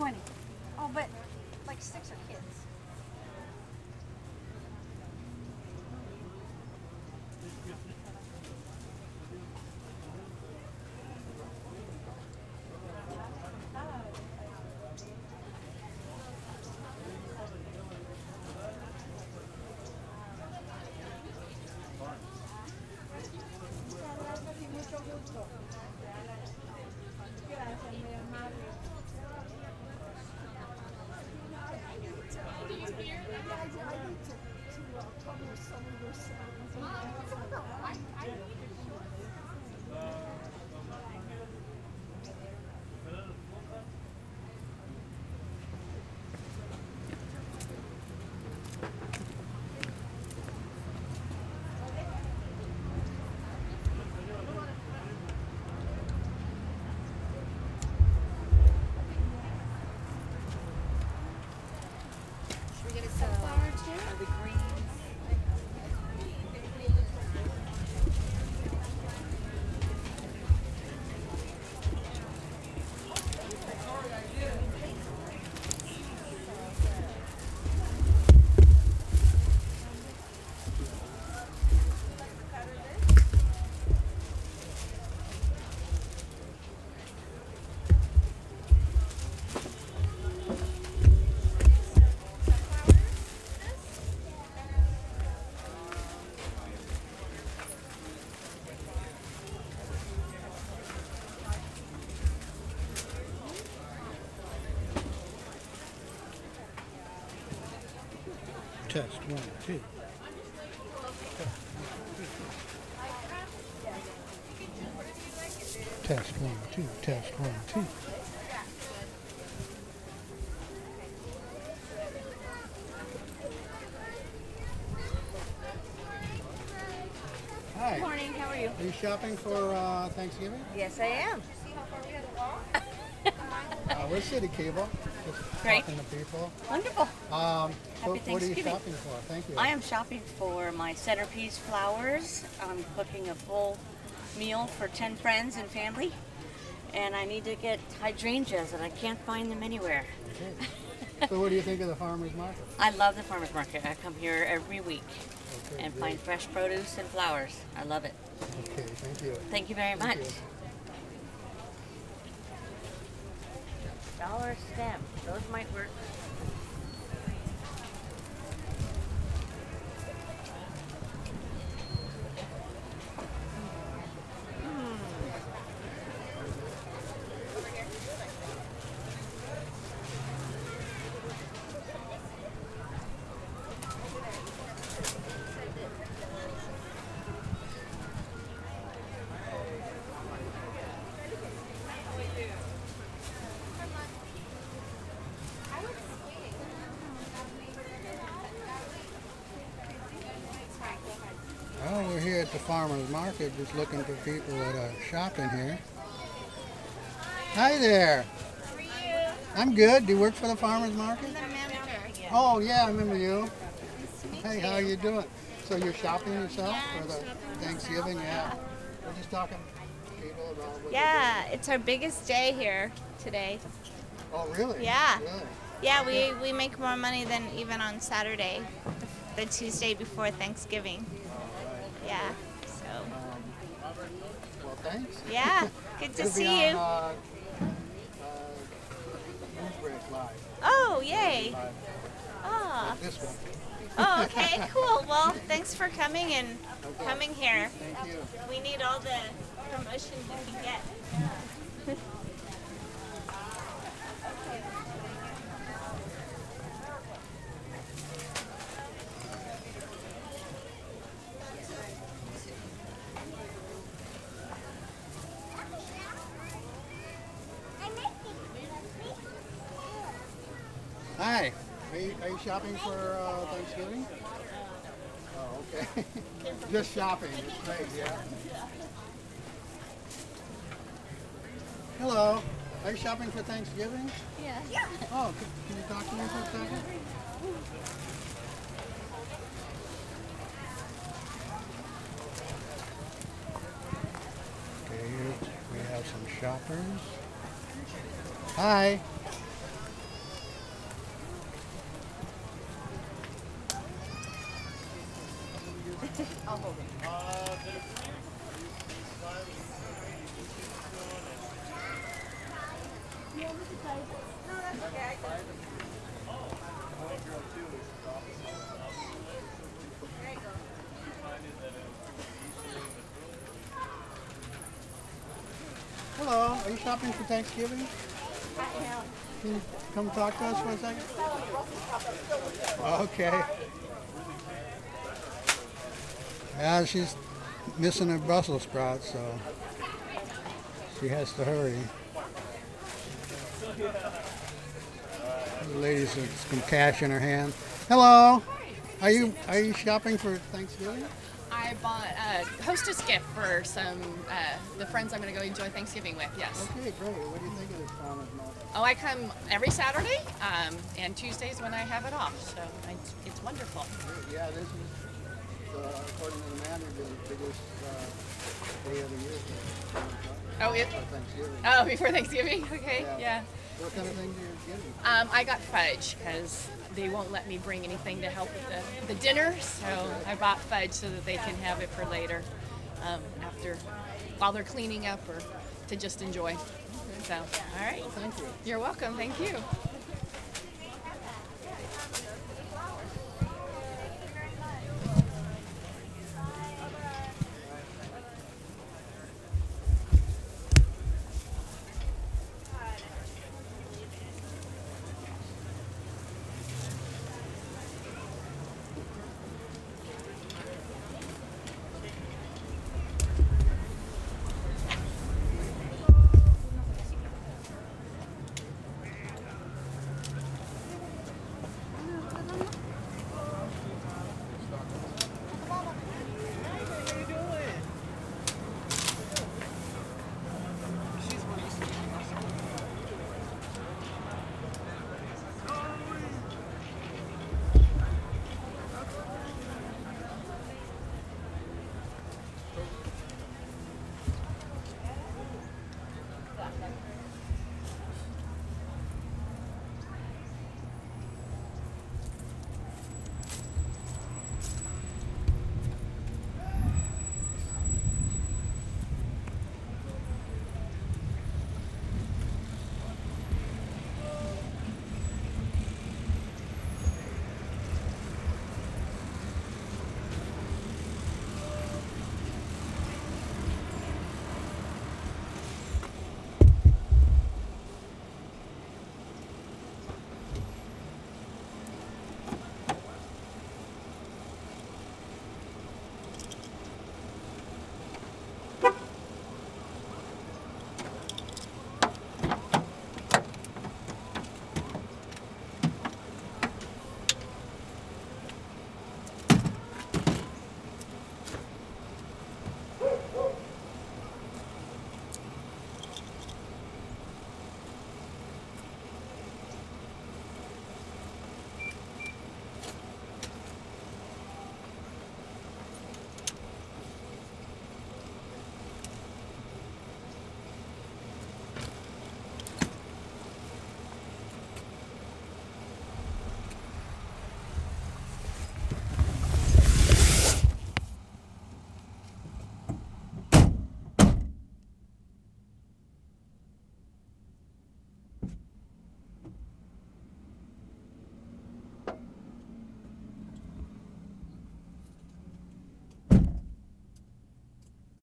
20. Oh, but like six are kids. Test one, two. Test one, two. Test one, two. Hi. Good morning, how are you? Are you shopping for uh, Thanksgiving? Yes, I am. Uh, we're City Cable. Just Great. talking to people. Wonderful. Um, Happy what, what are you shopping for? Thank you. I am shopping for my centerpiece flowers. I'm cooking a full meal for 10 friends and family. And I need to get hydrangeas, and I can't find them anywhere. Okay. so, what do you think of the farmers market? I love the farmer's market. I come here every week Okay, and great. find fresh produce and flowers. I love it. Okay, thank you. Thank you very Thank much. you. Dollar stem. Those might work. Well, we're here at the farmers market, just looking for people that uh, are shopping here. Hi there. I'm good. Do you work for the farmers market? Oh yeah, I remember you. Hey, how are you doing? So you're shopping yourself for the Thanksgiving? Yeah. We're just talking to people about. What Yeah, it's our biggest day here today. Oh really? Yeah. Really? Yeah, we, we make more money than even on Saturday, the Tuesday before Thanksgiving. Oh, yeah, so, Well, thanks. yeah, good to see you. Uh, uh, Oh, yay. Oh, oh, okay, cool. Well, thanks for coming and Okay. coming here. We need all the promotion we can get. Hi. Are you, are you shopping for uh, Thanksgiving? Oh, okay. Just shopping. It's great, yeah. Hello. Are you shopping for Thanksgiving? Yeah. Oh, can, can you talk to me for a second? Okay, here we have some shoppers. Hi. Hello. Are you shopping for Thanksgiving? Can you come talk to us for a second? Okay. Yeah, she's missing her Brussels sprouts, so she has to hurry. The lady's got some cash in her hand. Hello. Are you are you shopping for Thanksgiving? I bought a hostess gift for some uh, the friends I'm going to go enjoy Thanksgiving with. Yes. Okay, great. What do you think of this farmer's market? Oh, I come every Saturday um, and Tuesdays when I have it off, so I, it's wonderful. Yeah, this is, uh, according to the manager, the biggest uh, day of the year Oh, it. Oh, before Thanksgiving. Okay. Yeah. Yeah. What kind of things are you? Um, I got fudge because they won't let me bring anything to help with the, the dinner, so I bought fudge so that they can have it for later, um, after while they're cleaning up or to just enjoy. So, all right. Thank you. You're welcome. Thank you.